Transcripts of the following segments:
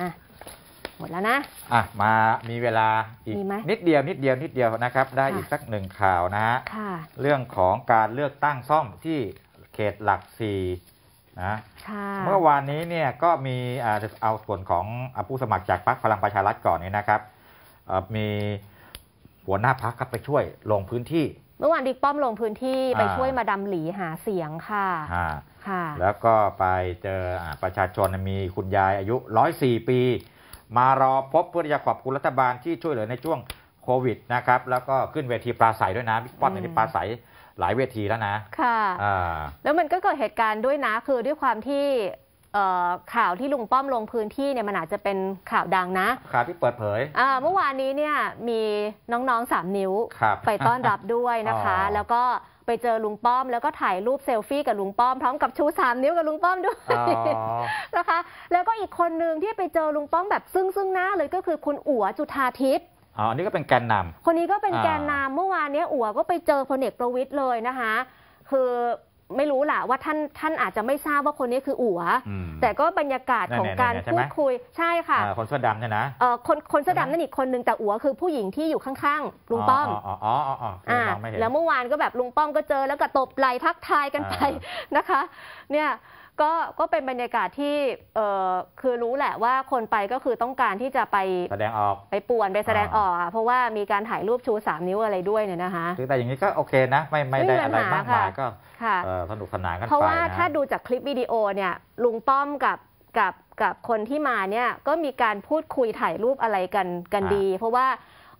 อะหมดแล้วนะอะมามีเวลาอีกมีไหมนิดเดียวนิดเดียวนิดเดียวนะครับ ได้ค่ะอีกสักหนึ่งข่าวนะฮะค่ะเรื่องของการเลือกตั้งซ่อมที่เขตหลักสี่นะค่ะเมื่อวานนี้เนี่ยก็มีอ่าเอาส่วนของอ่าผู้สมัครจากพรรคพลังประชารัฐก่อนเนี่ยนะครับเอ่อมีหัวหน้าพักครับไปช่วยลงพื้นที่ เมื่อวานบิ๊กป้อมลงพื้นที่ไปอ่าช่วยมาดามหลีหาเสียงค่ะอ่าค่ะ แล้วก็ไปเจออ่าประชาชนมีคุณยายอายุ 104 ปี มารอพบเพื่อที่จะขอบคุณรัฐบาลที่ช่วยเหลือในช่วงโควิดนะครับ แล้วก็ขึ้นเวทีปราศัยด้วยนะบิ๊กป้อมอืมในยปราศัยหลายเวทีแล้วนะ ค่ะอ่าแล้วมันก็เกิดเหตุการณ์ด้วยนะคือด้วยความที่เอ่อ ข่าวที่ลุงป้อมลงพื้นที่เนี่ยมันอาจจะเป็นข่าวดังนะ ข่าวที่เปิดเผยอ่าเมื่อวานนี้เนี่ยมีน้องๆสามนิ้วครับไปต้อนรับด้วยนะคะอ๋อแล้วก็ไปเจอลุงป้อมแล้วก็ถ่ายรูปเซลฟี่กับลุงป้อมพร้อมกับชูสามนิ้วกับลุงป้อมด้วยอ๋อนะคะ แล้วก็อีกคนนึงที่ไปเจอลุงป้อมแบบซึ่งซึ่งหน้าเลยก็คือคุณอั๋วจุธาทิพย์อ๋ออันนี้ก็เป็นแกนนำคนนี้ก็เป็นอ่าแกนนำเมื่อวานเนี้ยอั๋วก็ไปเจอพลเอกประวิตยเลยนะคะ คือ ไม่รู้แหละว่าท่านท่านอาจจะไม่ทราบว่าคนนี้คืออั๋วอืมแต่ก็บรรยากาศของการเนี่ยๆๆใช่พูไหมดคุยใช่ค่ะอ่าคนเสื้อดำเนี่ยนะเอ่อคนคนเสื้อดำนั่นอีกคนนึงแต่อั๋วคือผู้หญิงที่อยู่ข้างๆลุงป้อมอ๋ออ๋ออ๋ออ๋ออ่ามองไม่เห็นแล้วเมื่อวานก็แบบลุงป้อมก็เจอแล้วก็ตบไหลทักทายกันไปอ่นะคะ เนี่ย ก็ก็เป็นบรรยากาศที่เออคือรู้แหละว่าคนไปก็คือต้องการที่จะไปแสดงออกไปป่วนไปแสดงอ่าออกอะเพราะว่ามีการถ่ายรูปชูสามนิ้วอะไรด้วยเนี่ยนะคะ คือแต่อย่างนี้ก็โอเคนะ ไม่ไม่ได้อะไรมากมายก็ค่ะเอ่อสนุกสนานกันไปเพราะว่านะถ้าดูจากคลิปวิดีโอเนี่ยลุงป้อมกับกับกับคนที่มาเนี่ยก็มีการพูดคุยถ่ายรูปอะไรกันกันดี เพราะว่า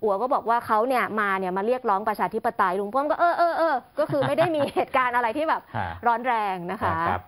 อัวก็บอกว่าเขาเนี่ยมาเนี่ยมาเรียกร้องประชาธิปไตยลุงป้อมก็เออเออเออก็คือไม่ได้มีเหตุการณ์อะไรที่แบบฮะร้อนแรงนะคะ ครับ